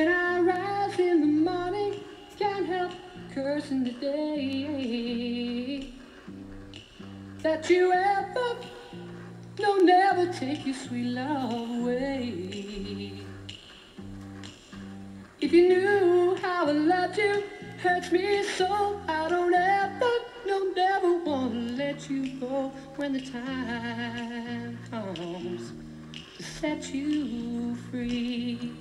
When I rise in the morning, can't help cursing the day that you ever, no, never take your sweet love away. If you knew how I loved you, hurts me so, I don't ever, no, never want to let you go when the time comes to set you free.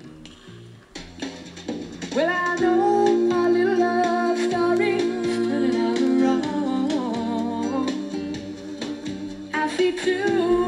Well, I know our little love story turning out wrong. I see too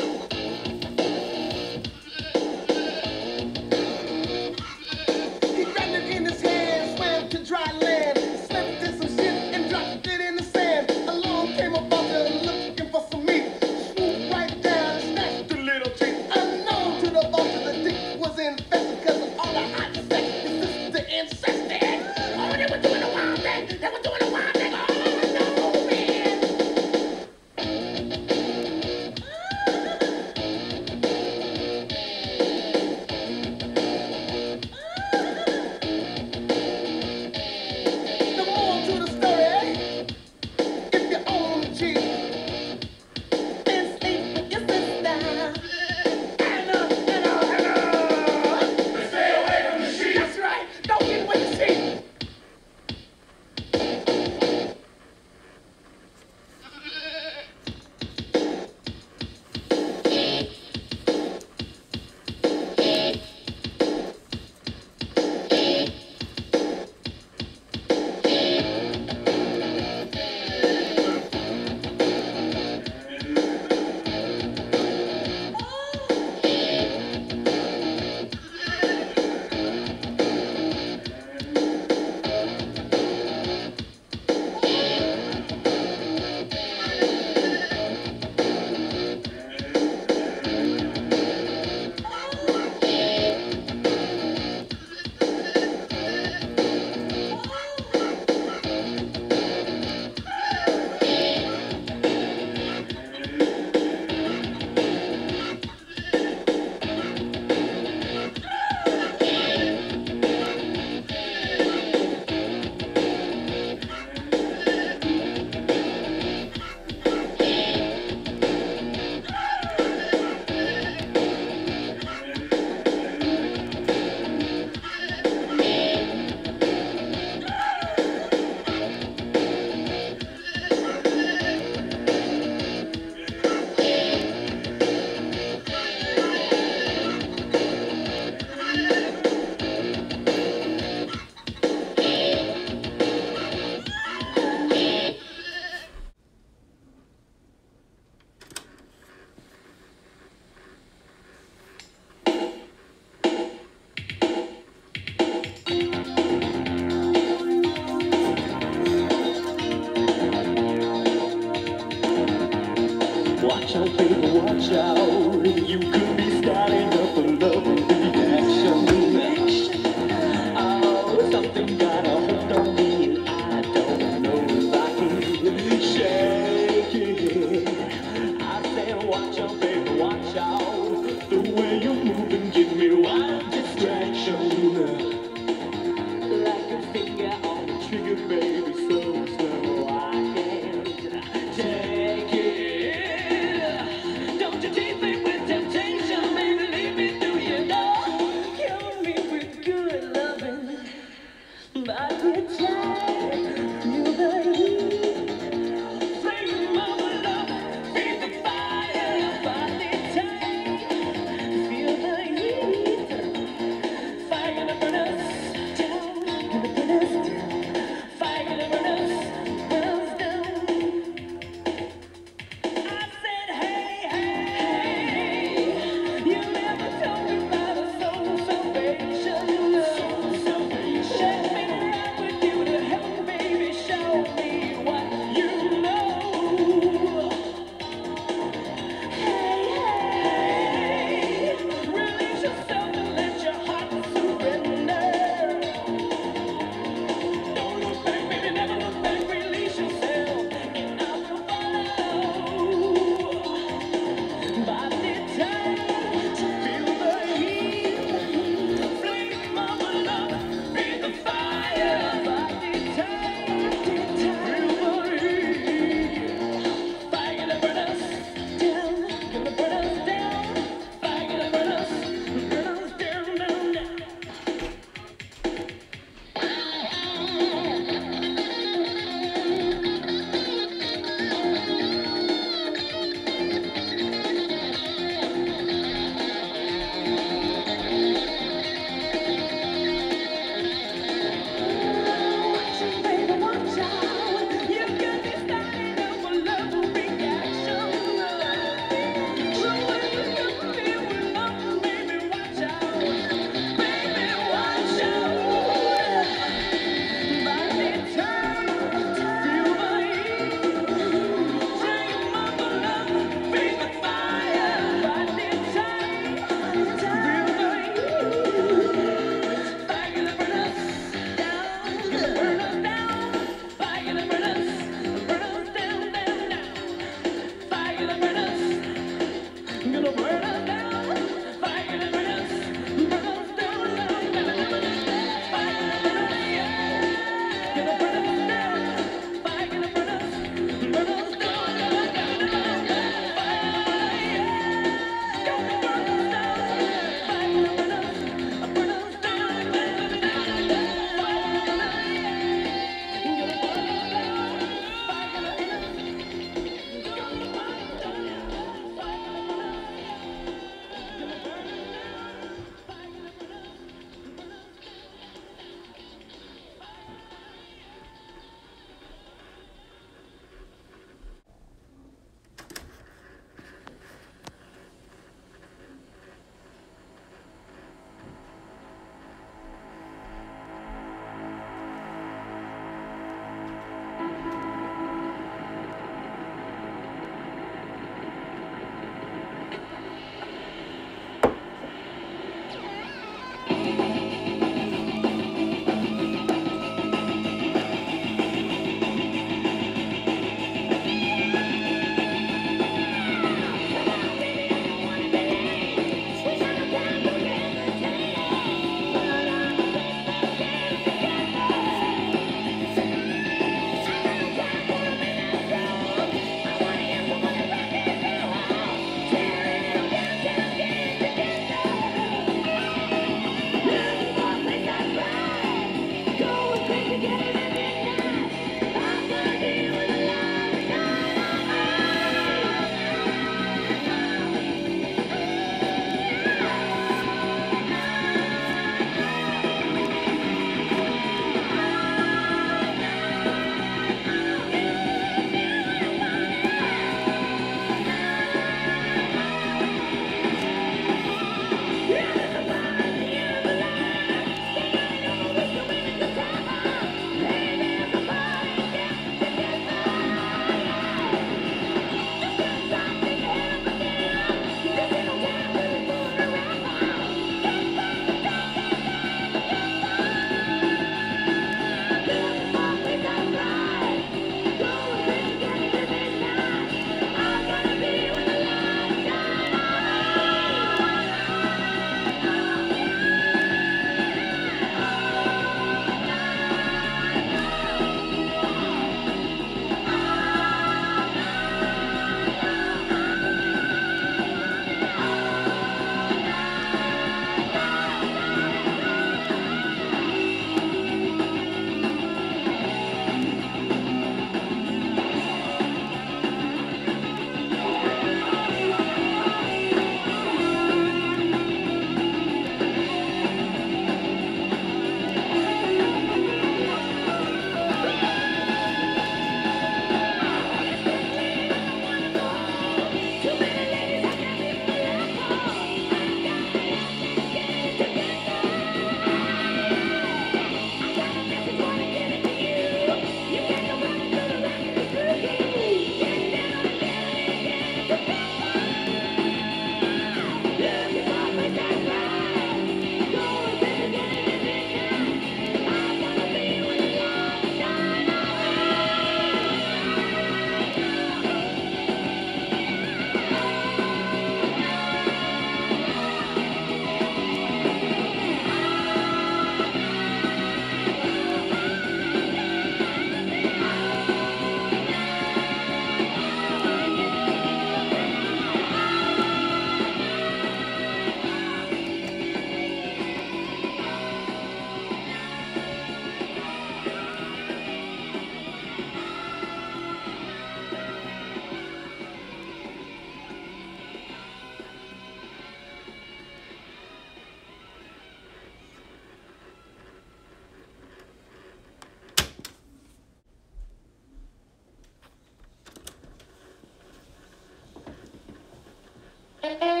Girl 59.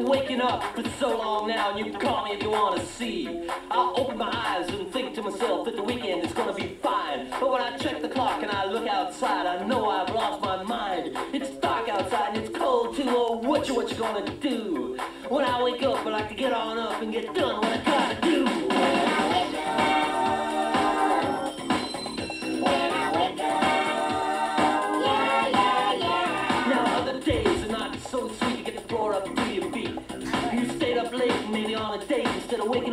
Been waking up for so long now, and you can call me if you want to see. I'll open my eyes and think to myself that the weekend is gonna be fine. But when I check the clock and I look outside, I know I've lost my mind. It's dark outside and it's cold too. Oh, what you what you gonna do? When I wake up, I like to get on up and get done what I gotta do.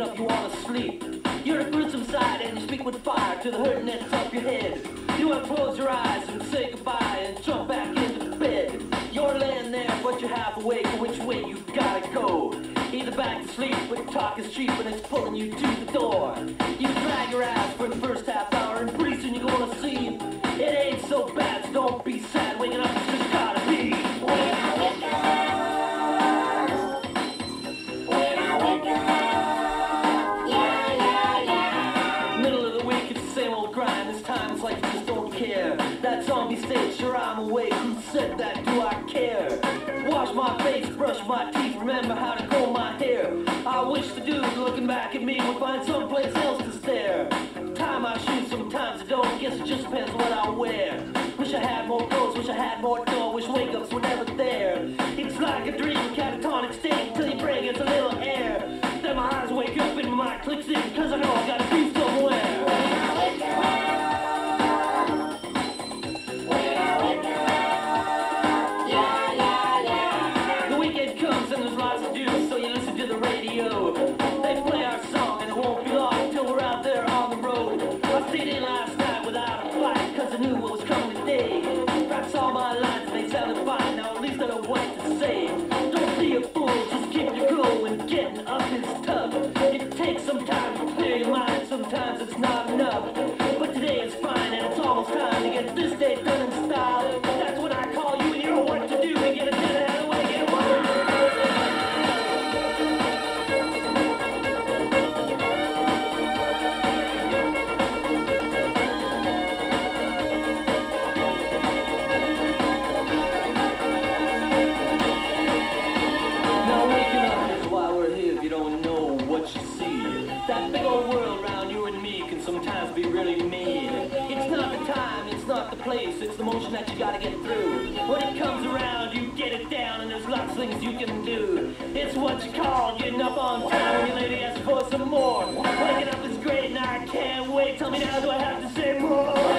Up you wanna sleep. You're a gruesome sight and you speak with fire to the hurting that's up your head. You wanna close your eyes and say goodbye and jump back into bed. You're laying there, but you're half awake, which way you gotta go? Either back to sleep, but talk is cheap and it's pulling you to the door. You drag your ass for the first half hour and pretty soon you're gonna see it ain't so bad, so don't be sad. Waking up Wash my face, brush my teeth, remember how to comb my hair. I wish the dude looking back at me would find someplace else to stare. Tie my shoes, sometimes I don't. Guess it just depends what I wear. Wish I had more clothes, wish I had more dough, wish wake ups were never there. It's like a dream, catatonic state, till your brain gets a little air. Then my eyes wake up and my mind clicks in, cause I know I gotta be somewhere. Sometimes it's not enough. But today is fine and it's almost time to get this day done place, it's the motion that you gotta get through. When it comes around, you get it down and there's lots of things you can do. It's what you call getting up on time when your lady asks for some more. Waking up is great and I can't wait. Tell me now, do I have to say more?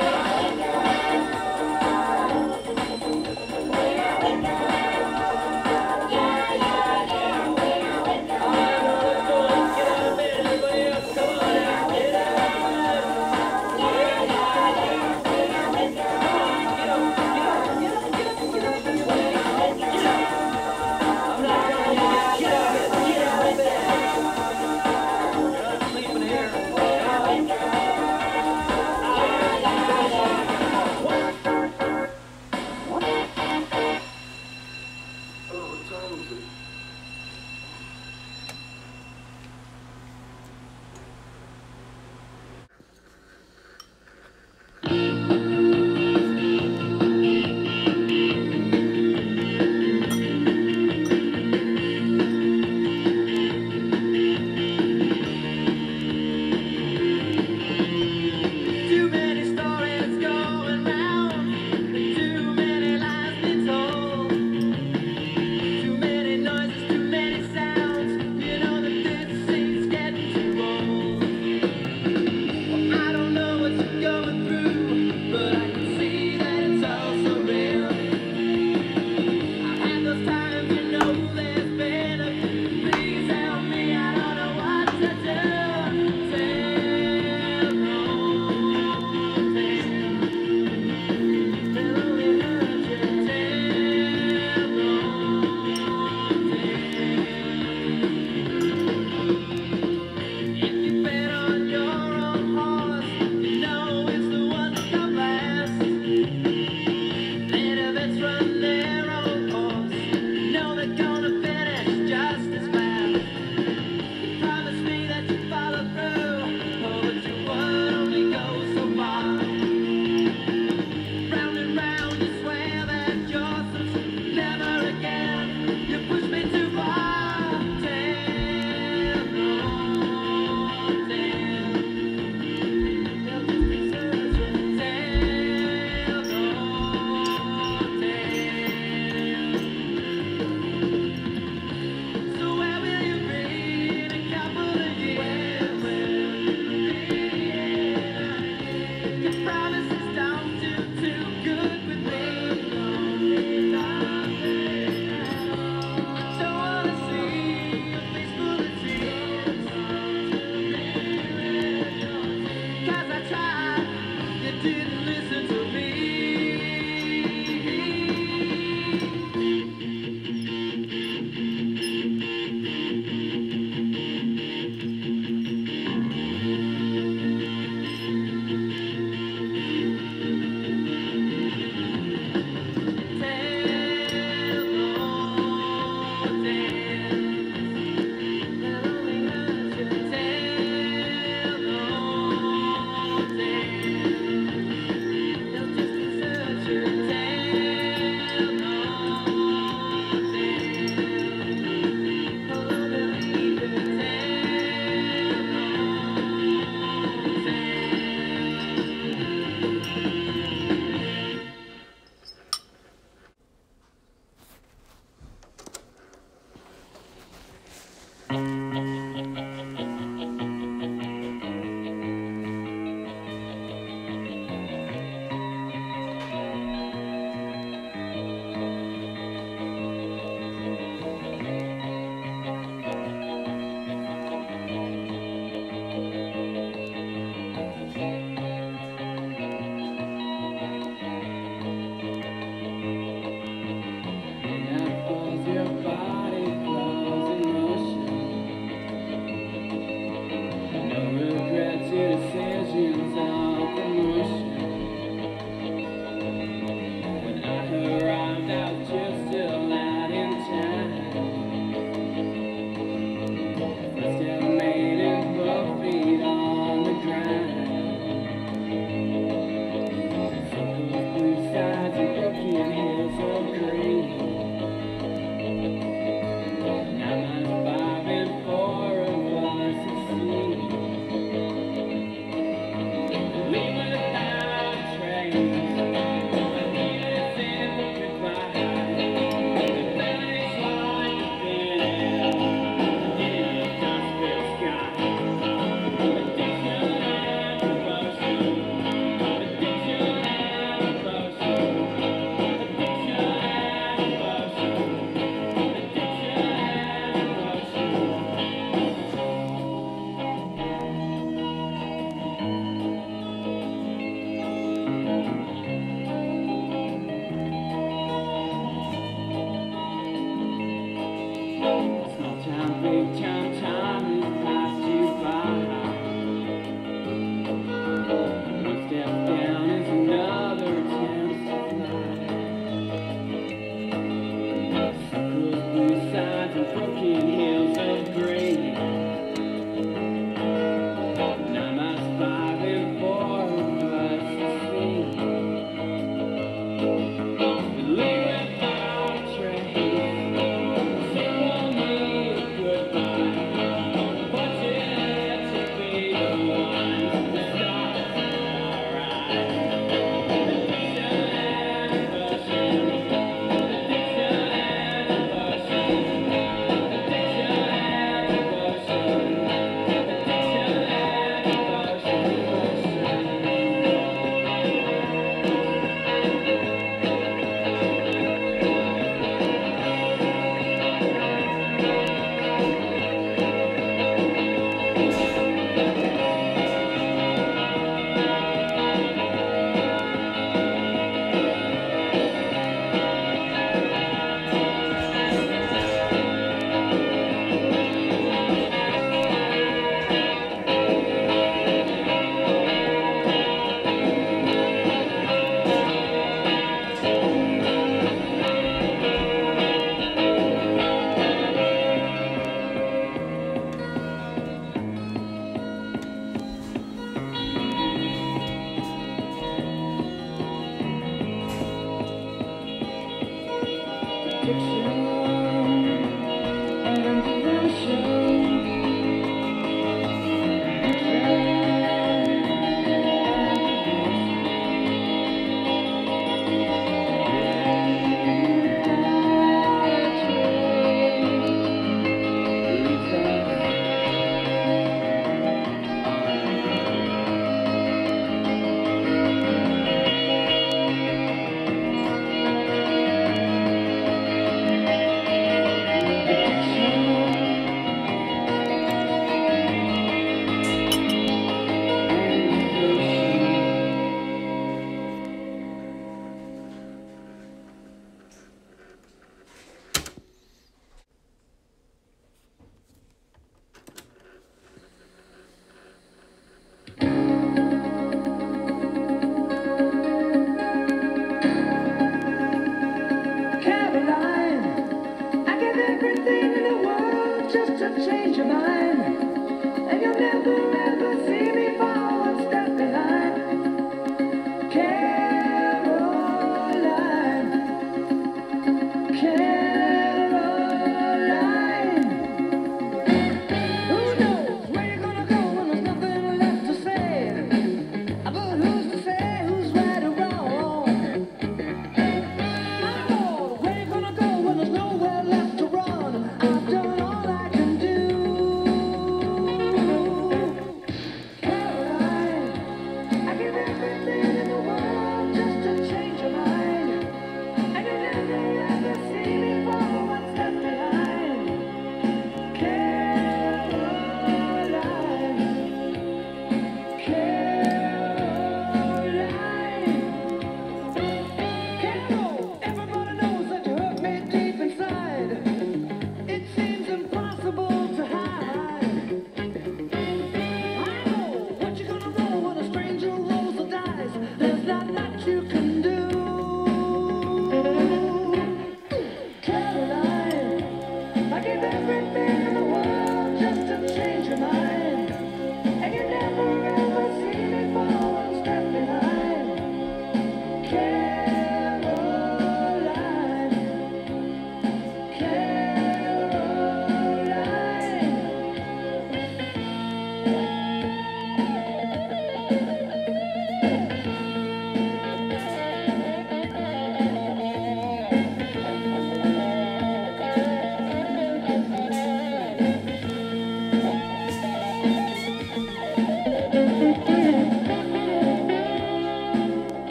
change your mind.